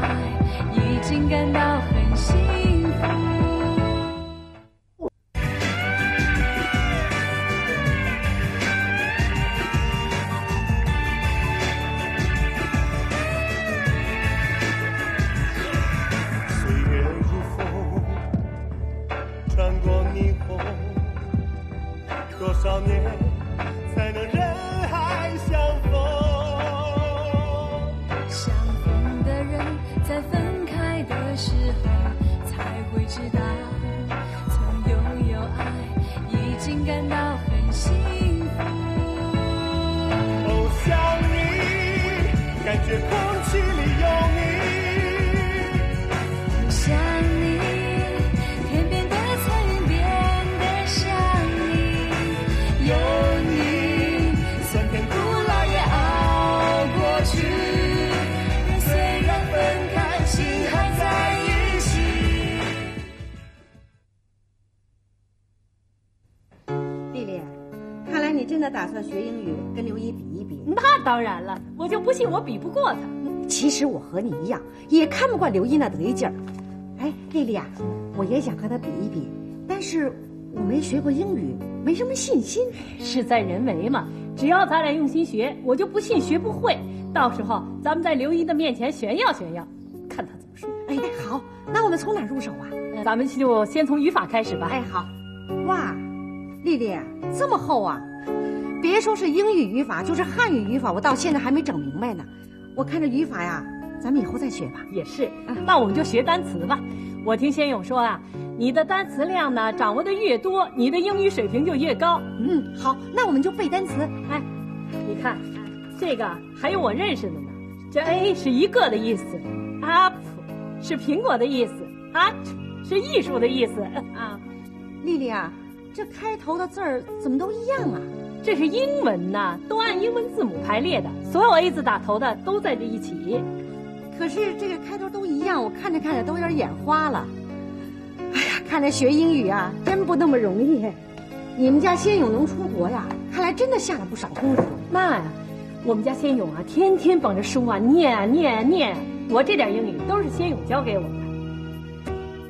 爱，已经感到感觉空气里有你。想你，天边的彩云变得像你，有你，酸甜苦辣也熬过去。虽然分开，心还在一起。丽丽，看来你真的打算学英语，跟刘一比一比。那当然了，我就不信我比不过他。其实我和你一样，也看不惯刘一那得劲儿。哎，丽丽啊，我也想和他比一比，但是我没学过英语，没什么信心。事在人为嘛，只要咱俩用心学，我就不信学不会。到时候咱们在刘一的面前炫耀炫耀，看他怎么说。哎，好，那我们从哪儿入手啊？咱们就先从语法开始吧。哎，好。哇，丽丽这么厚啊！别说是英语语法，就是汉语语法，我到现在还没整明白呢。我看这语法呀，咱们以后再学吧。也是，那我们就学单词吧。我听先勇说啊，你的单词量呢掌握的越多，你的英语水平就越高。嗯，好，那我们就背单词。哎，你看，这个还有我认识的呢。这 A 是一个的意思，up 是苹果的意思，art 是艺术的意思啊。丽丽啊，这开头的字儿怎么都一样啊？这是英文呐，都按英文字母排列的，所有 A 字打头的都在这一起。可是这个开头都一样，我看着看着都有点眼花了。哎呀，看来学英语啊，真不那么容易。你们家先勇能出国呀，看来真的下了不少功夫。那呀，我们家先勇啊，天天捧着书啊念啊念啊念。我这点英语都是先勇教给我的。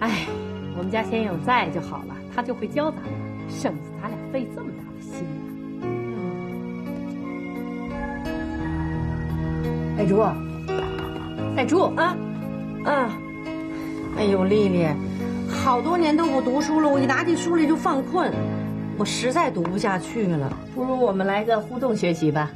哎，我们家先勇在就好了，他就会教咱们，省得咱俩费这么爱珠，爱珠啊，嗯，哎呦，丽丽，好多年都不读书了，我一拿起书来就犯困，我实在读不下去了。不如我们来个互动学习吧。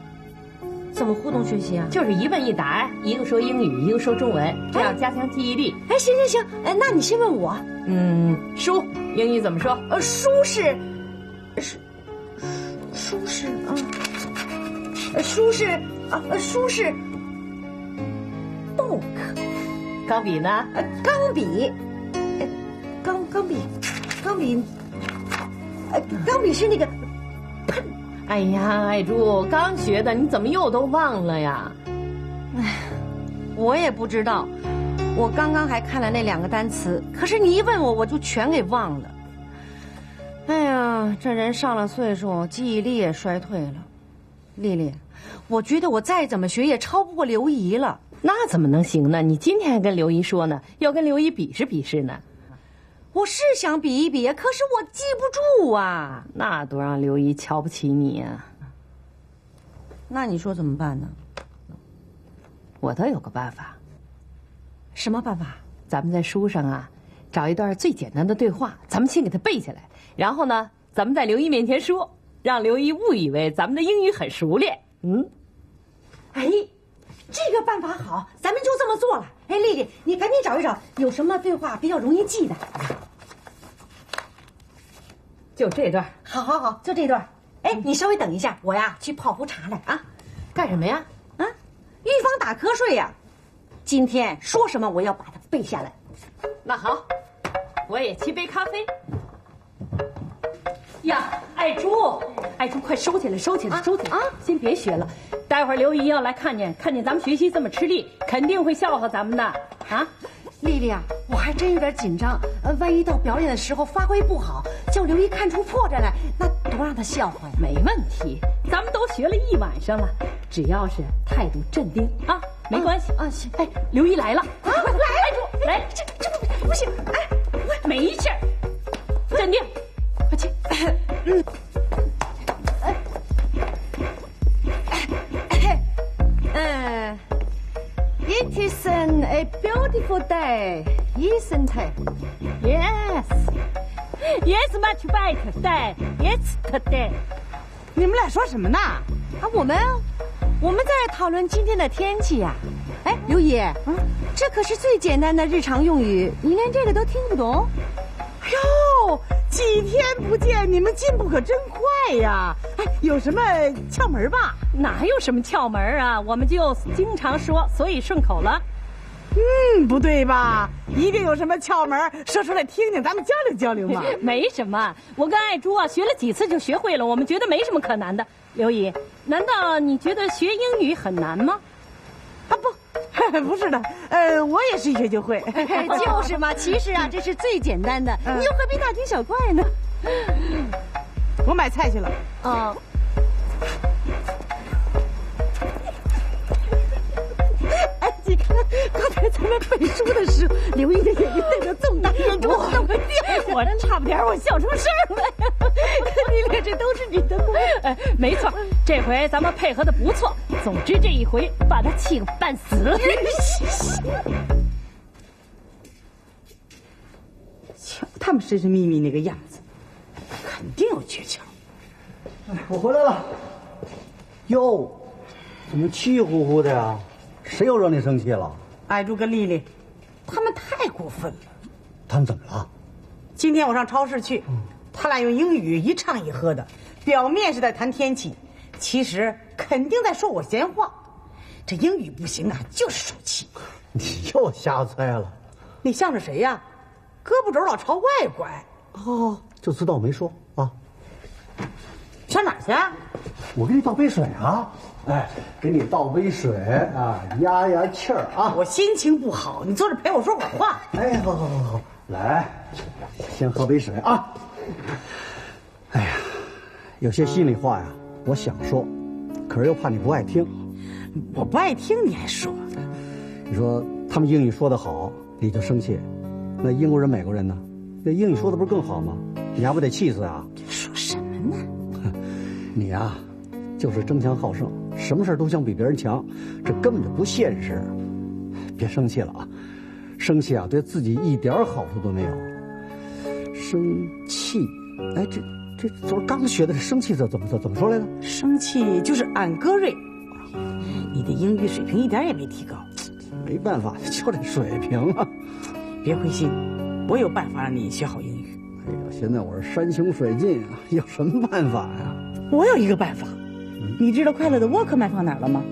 怎么互动学习啊？就是一问一答，一个说英语，一个说中文，这样加强记忆力。哎，行行行，哎，那你先问我。嗯，书英语怎么说？呃，书是，书，书是啊，呃，书是啊，呃，书是。钢笔呢？钢笔，钢钢笔，钢笔，钢笔是那个。哎呀，爱珠，刚学的，你怎么又都忘了呀？哎，我也不知道，我刚刚还看了那两个单词，可是你一问我，我就全给忘了。哎呀，这人上了岁数，记忆力也衰退了。丽丽，我觉得我再怎么学也超不过刘姨了。那怎么能行呢？你今天还跟刘姨说呢，要跟刘姨比试比试呢。我是想比一比，可是我记不住啊。那多让刘姨瞧不起你呀、那你说怎么办呢？我倒有个办法，什么办法？咱们在书上啊，找一段最简单的对话，咱们先给它背下来，然后呢，咱们在刘姨面前说，让刘姨误以为咱们的英语很熟练。嗯，哎，这个办法好，咱们就这么做了。哎，丽丽，你赶紧找一找，有什么对话比较容易记的？就这段。好，好，好，就这段。哎，你稍微等一下，我呀去泡壶茶来啊。干什么呀？啊，预防打瞌睡呀。今天说什么我要把它背下来。那好，我也沏杯咖啡。呀，爱珠，爱珠，快收起来，收起来，啊收起来啊！先别学了，待会儿刘姨要来看见，看见咱们学习这么吃力，肯定会笑话咱们的啊！丽丽啊，我还真有点紧张。呃，万一到表演的时候发挥不好，叫刘姨看出破绽来，那多让她笑话呀。没问题，咱们都学了一晚上了，只要是态度镇定啊，没关系。啊，行，哎，刘姨来了，快快来住，来，这这不不行，哎，没事儿，镇定。嗯，It is an a beautiful day, isn't it? Yes, yes, much better day yesterday. 你们俩说什么呢？啊，我们我们在讨论今天的天气呀、哎，刘姨，嗯，这可是最简单的日常用语，你连这个都听不懂？几天不见，你们进步可真快呀！哎，有什么窍门吧？哪有什么窍门啊？我们就经常说，所以顺口了。嗯，不对吧？一定有什么窍门，说出来听听，咱们交流交流嘛。没什么，我跟爱珠啊学了几次就学会了，我们觉得没什么可难的。刘姨，难道你觉得学英语很难吗？啊不，不是的，呃，我也是一学就会。就是嘛，其实啊，这是最简单的，你又何必大惊小怪呢？我买菜去了。哦，哎，你看刚才咱们背书的时候，刘毅的眼睛瞪得这么大，眼珠子这么掉，我这差不点我笑出事儿来。你俩这都是你的功。哎，没错，这回咱们配合的不错。总之这一回把他气个半死。瞧他们神神秘秘那个样子，肯定有诀窍。我回来了。哟，怎么气呼呼的呀？谁又惹你生气了？艾珠跟丽丽，他们太过分了。他们怎么了？今天我上超市去，他俩用英语一唱一和的，表面是在谈天气，其实肯定在说我闲话。这英语不行啊，就是受气。你又瞎猜了。你向着谁呀？胳膊肘老朝外拐，哦，就知道我没说啊。上哪儿去啊？我给你倒杯水啊。哎，给你倒杯水啊，压压气儿啊。我心情不好，你坐着陪我说会儿话。哎，好好好好，来，先喝杯水啊。哎呀，有些心里话呀，我想说，可是又怕你不爱听。我不爱听你还说，你说他们英语说的好，你就生气，那英国人、美国人呢？那英语说的不是更好吗？你还不得气死啊？说什么呢？你呀、就是争强好胜，什么事都想比别人强，这根本就不现实。别生气了啊，生气啊对自己一点好处都没有。生气，哎，这这昨儿刚学的这生气怎怎么怎怎么说来着？生气就是 angry。你的英语水平一点也没提高，没办法，就这水平啊。别灰心，我有办法让你学好英语。哎呀，现在我是山穷水尽啊，有什么办法呀？我有一个办法，你知道快乐的沃克曼放哪儿了吗？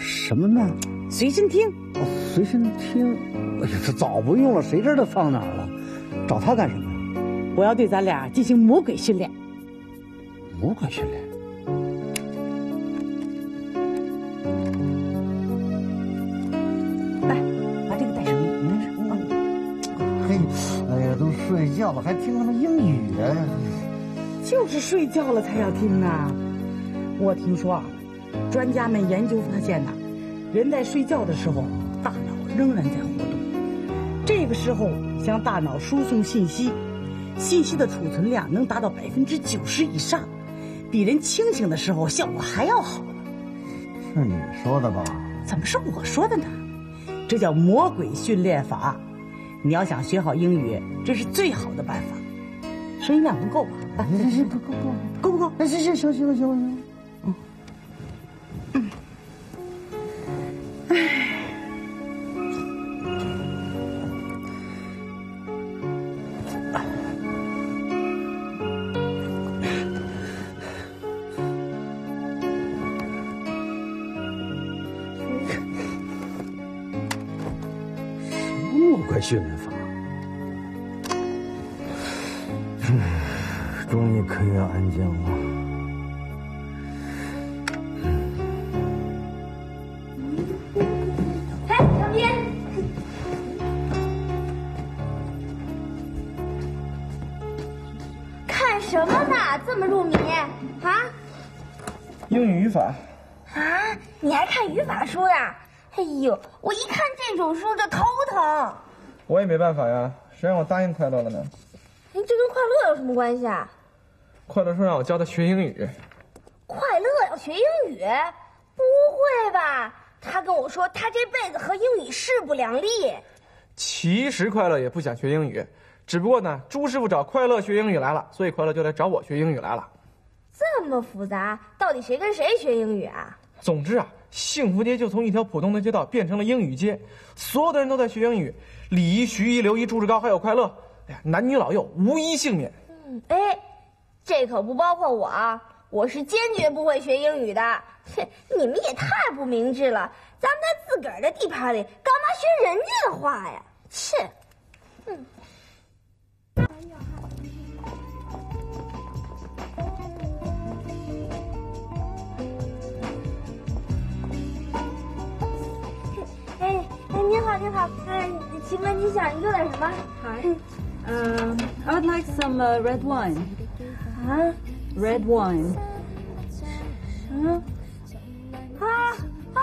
什么呢？随身听。哦，随身听。哎呀，这早不用了，谁知道放哪儿了？找他干什么呀？我要对咱俩进行魔鬼训练。魔鬼训练。来，把这个戴上，你带上啊。嘿，哎呀，都睡觉了，还听他们英语啊？就是睡觉了才要听啊！我听说啊，专家们研究发现呐、人在睡觉的时候，大脑仍然在活动。这个时候向大脑输送信息，信息的储存量能达到百分之九十以上，比人清醒的时候效果还要好呢。是你说的吧？怎么是我说的呢？这叫魔鬼训练法。你要想学好英语，这是最好的办法。声音量不够吧？啊，行行，够够够，够不够？行，行行行行了行安静了。哎，旁边。看什么呢？这么入迷啊？英语语法，啊？你还看语法书呀？哎呦，我一看这种书就头疼。我也没办法呀，谁让我答应快乐了呢？哎，这跟快乐有什么关系啊？快乐说让我教他学英语，快乐要学英语？不会吧？他跟我说他这辈子和英语势不两立。其实快乐也不想学英语，只不过呢，朱师傅找快乐学英语来了，所以快乐就来找我学英语来了。这么复杂，到底谁跟谁学英语啊？总之啊，幸福街就从一条普通的街道变成了英语街，所有的人都在学英语。李一、徐一、刘一、朱志高还有快乐，哎呀，男女老幼无一幸免。嗯哎，这可不包括我啊！我是坚决不会学英语的。切，你们也太不明智了！咱们在自个儿的地盘里，干嘛学人家的话呀？切！嗯。哎哎，您好，你好，哎，请问你想要点什么？好，嗯 I'd like some red wine. 啊？Red wine. 嗯，啊啊！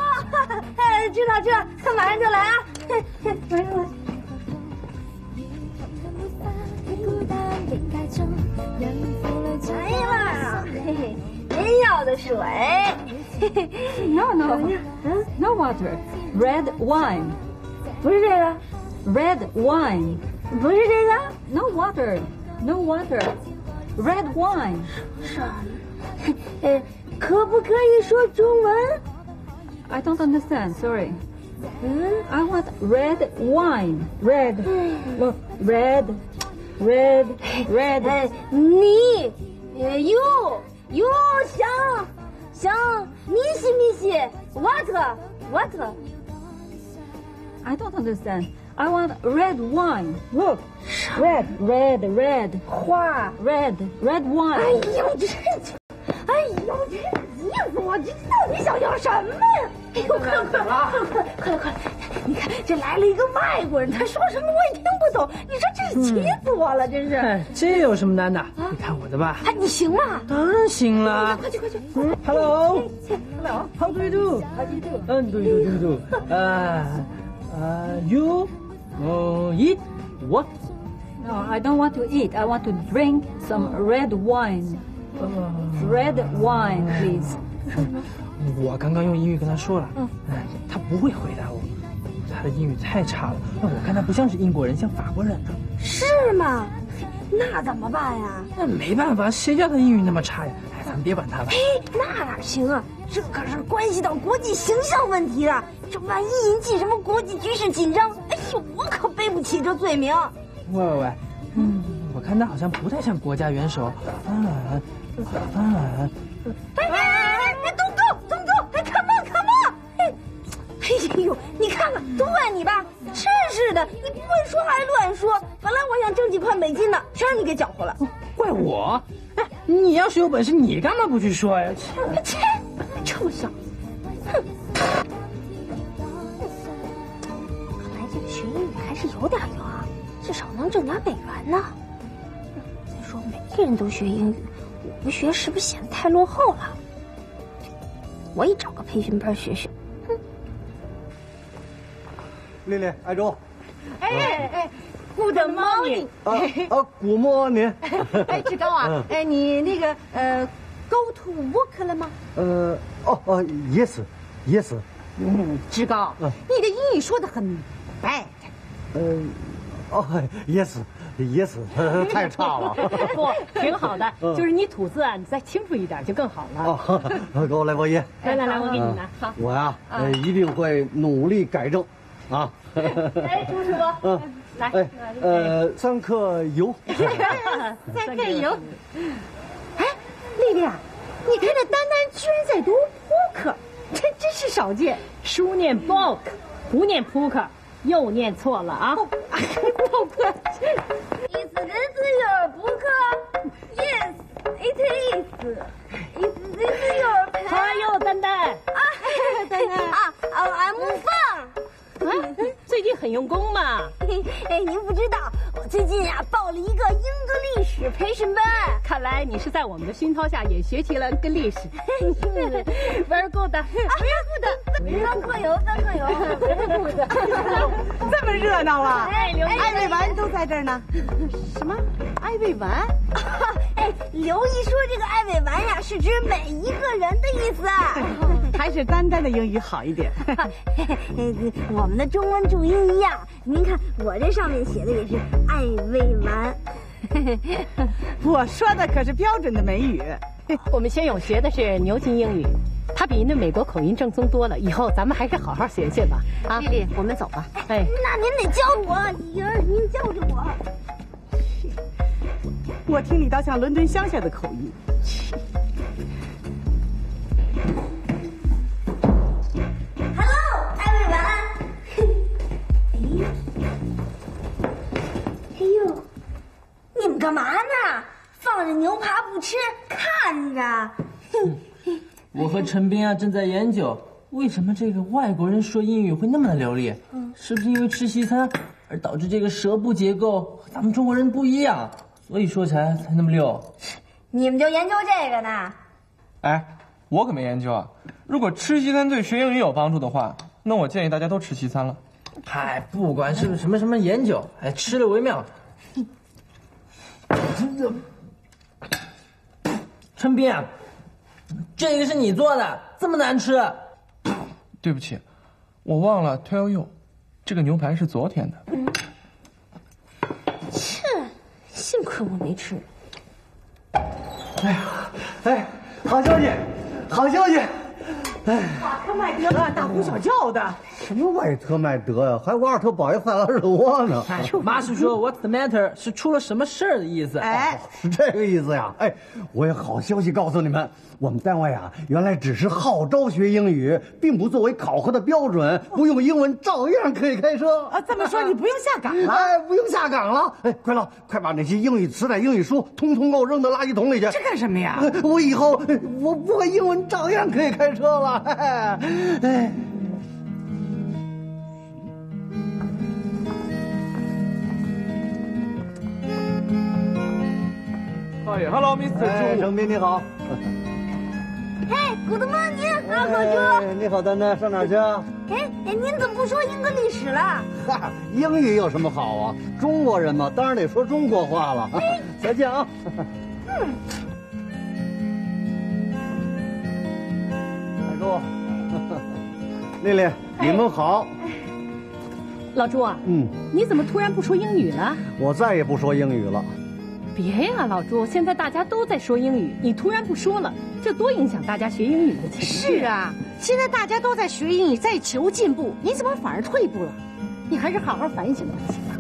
哎，知道知道，他马上就来啊！嘿嘿马上来。哎呀，嘿嘿，您要的水。嘿嘿 No, no, 嗯，no water. Red wine. 不是这个，Red wine. 不是这个，No water. No water. Red wine. 是。呃，可不可以说中文？ I don't understand. Sorry. 嗯， I want red wine. Red. No, red. Red. Red. 哎，你，呃，you you 想想米西米西，what what？ I don't understand. I want red wine. Look. Red. Red. Red. 花。Red. Red 哎 wine. 哎呦，这，哎呦，这急死我！这到底想要什么呀？哎呦，快快快了，快了快来快了！你看，这来了一个外国人，他说什么我也听不懂。你说这是气死我了，真是！哎，这有什么难的？你看我的吧。哎，你行吗？当然行了。快去快去！Hello。How do you do? How do you do? 嗯，do you do do? 呃呃，you, 哦，eat what? No, I don't want to eat. I want to drink some red wine. Red wine, please. 我刚刚用英语跟他说了，嗯，他不会回答我，他的英语太差了。那我看他不像是英国人，像法国人呢。是吗？那怎么办呀？那没办法，谁叫他英语那么差呀？哎，咱们别管他了。嘿，那哪行啊？这可是关系到国际形象问题的，这万一引起什么国际局势紧张，我可背不起这罪名。喂喂喂，嗯，我看他好像不太像国家元首。啊啊！哎哎哎哎，Don't go, don't go, 哎，Come on, come on！哎，哎呦，你看看，都怪你吧！真是的，你不会说还乱说。本来我想挣几块美金呢，全让你给搅和了。怪我？哎，你要是有本事，你干嘛不去说呀？切，臭小子！哼！有点用啊，至少能挣点美元呢。再说每个人都学英语，我不学是不是显得太落后了？我也找个培训班学学。哼丽丽，艾周，哎哎哎，Good morning！啊啊，古摸您，哎，志高啊，哎，你那个呃，Go to work 了吗？呃，哦哦，yes，yes，嗯，志高，你的英语说的很呃，哦，yes，yes，太差了。不，挺好的，就是你吐字啊，你再清楚一点就更好了。哦，给我来包烟。来来来，我给你拿。好，我呀，呃，一定会努力改正，啊。哎，朱师傅，嗯，来，哎，呃，三克油。三克油。哎，丽丽啊，你看这丹丹居然在读 book，这真是少见。书念 book，不念 poker，又念错了啊。book。Is this your book? Yes, it is. Is this your pen? 哎呦丹丹，啊，丹丹啊，I'm fine 啊，最最近很用功嘛。哎，您不知道，我最近呀、报了一个英格历史培训班。看来你是在我们的熏陶下也学习了个历史。Very good，当课友，当课友。very good。这么热闹啊！哎，刘艾未完都在这儿呢。什么？艾未完？哎，刘姨说这个艾未完呀，是指每一个人的意思。还是丹丹的英语好一点。呃 我们的中文注音一样，您看我这上面写的也是艾未完。我说的可是标准的美语。我们先勇学的是牛津英语，它比那美国口音正宗多了。以后咱们还是好好学学吧。啊，丽丽，我们走吧。哎，那您得教我，莹儿，您教教我。我听你倒像伦敦乡下的口音。牛扒不吃，看着。我和陈斌啊正在研究，为什么这个外国人说英语会那么的流利？嗯是不是因为吃西餐而导致这个舌部结构和咱们中国人不一样，所以说起来才那么溜？你们就研究这个呢？哎，我可没研究啊。如果吃西餐对学英语有帮助的话，那我建议大家都吃西餐了。嗨，不管是什么什么研究，哎，吃了为妙。陈斌啊，这个是你做的，这么难吃？对不起，我忘了 tell you，这个牛排是昨天的。切，幸亏我没吃。哎呀，哎，好消息，好消息！哎，瓦特麦德大呼小叫的。什么瓦特麦德呀，还瓦尔特保一塞拉热窝呢？妈是说 What's the matter？是出了什么事儿的意思？哎，是这个意思呀！哎，我有好消息告诉你们，我们单位啊，原来只是号召学英语，并不作为考核的标准，不用英文照样可以开车。啊，这么说你不用下岗了？哎，不用下岗了！哎，快乐，快把那些英语磁带、英语书通通给我扔到垃圾桶里去。这干什么呀？我以后我不会英文，照样可以开车了。哎，哎。哎，Hello Mr. 哎，朱。程斌你好。哎，Good morning，阿狗哎猪。你好，丹丹，上哪儿去啊？哎哎，您怎么不说英格历史了？哈，英语有什么好啊？中国人嘛，当然得说中国话了。再见啊。嗯海叔，丽丽，你们好。老朱啊，嗯，你怎么突然不说英语了？我再也不说英语了。别呀，老朱，现在大家都在说英语，你突然不说了，这多影响大家学英语的情绪。是啊，现在大家都在学英语，在求进步，你怎么反而退步了？你还是好好反省反省吧。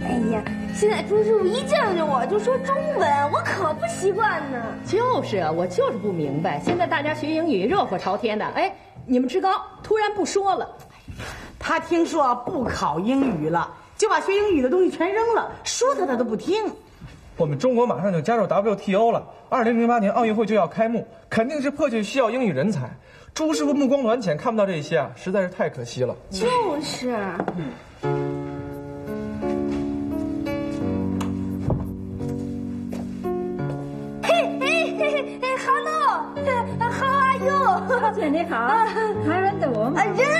哎呀，现在朱师傅一见着我就说中文，我可不习惯呢。就是啊，我就是不明白，现在大家学英语热火朝天的，哎，你们职高突然不说了，他听说不考英语了，就把学英语的东西全扔了，说他他都不听。我们中国马上就加入 WTO 了，二零零八年奥运会就要开幕，肯定是迫切需要英语人才。朱师傅目光短浅，看不到这些啊，实在是太可惜了。就是。嘿嘿嘿嘿，Hello，How are you？姐你好，还认得我吗？啊，认得，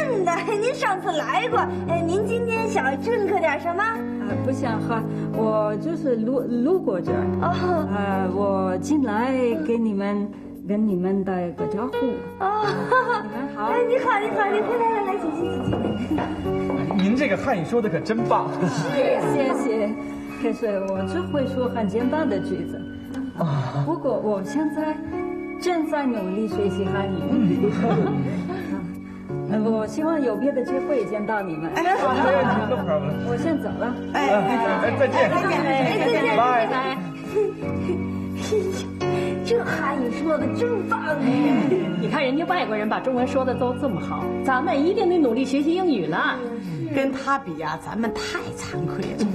您上次来过。呃，您今天想 drink 点什么？呃，不想喝，我就是路路过这儿。哦呃，我进来给你们跟你们打个招呼。哦，你们好哎，你好，你好，你快来来来，请进，请进。您这个汉语说的可真棒。谢谢。可是我只会说很简单的句子。啊不过我现在正在努力学习汉语。呃我希望有别的机会见到你们。没问题，no problem。我先走了。哎，再见，再见，哎，再见，拜。拜。这汉语说的真棒啊！你看人家外国人把中文说的都这么好，咱们一定得努力学习英语了。跟他比呀、咱们太惭愧了。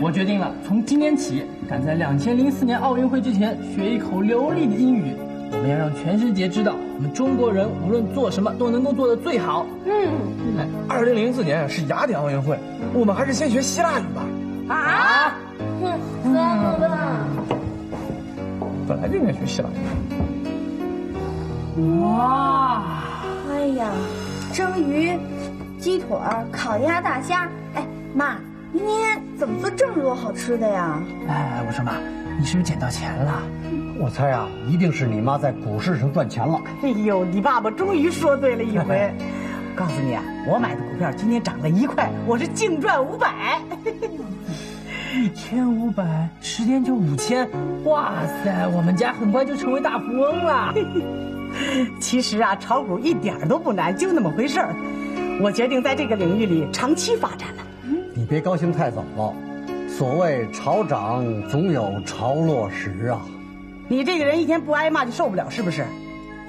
我决定了，从今天起，赶在两千零四年奥运会之前学一口流利的英语。我们要让全世界知道，我们中国人无论做什么都能够做得最好。嗯，二零零四年是雅典奥运会，我们还是先学希腊语吧。啊？哼，算了吧。本来就应该学希腊语。哇！哎呀，蒸鱼、鸡腿、烤鸭、大虾。哎，妈，明天怎么做这么多好吃的呀？哎，我说妈，你是不是捡到钱了？我猜啊，一定是你妈在股市上赚钱了。哎呦，你爸爸终于说对了一回。告诉你啊，我买的股票今天涨了一块，我是净赚五百。一千五百，十天就五千，哇塞！我们家很快就成为大富翁了。其实啊，炒股一点都不难，就那么回事儿。我决定在这个领域里长期发展了。你别高兴太早了，所谓潮涨总有潮落时啊。你这个人一天不挨骂就受不了，是不是？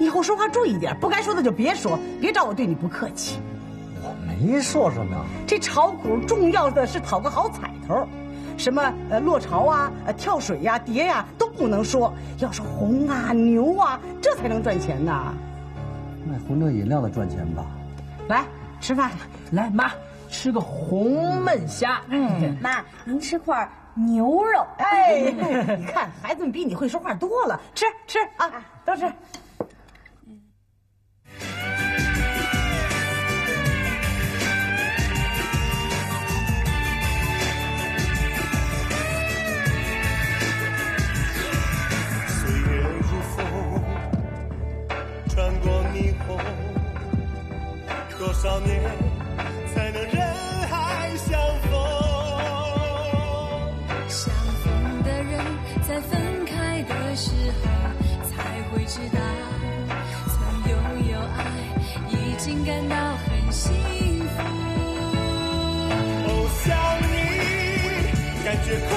以后说话注意点，不该说的就别说，别找我对你不客气。我没说什么。这炒股重要的是讨个好彩头，什么呃落潮啊、呃跳水呀、跌呀都不能说，要说红啊、牛啊，这才能赚钱呢。卖馄饨饮料的赚钱吧？来吃饭，来妈吃个红焖虾。嗯，妈，您吃块牛肉。哎，你看孩子们比你会说话多了，吃吃啊，都吃。岁月如风，穿过霓虹，多少年才能知道，曾拥有爱，已经感到很幸福。哦，想你，感觉空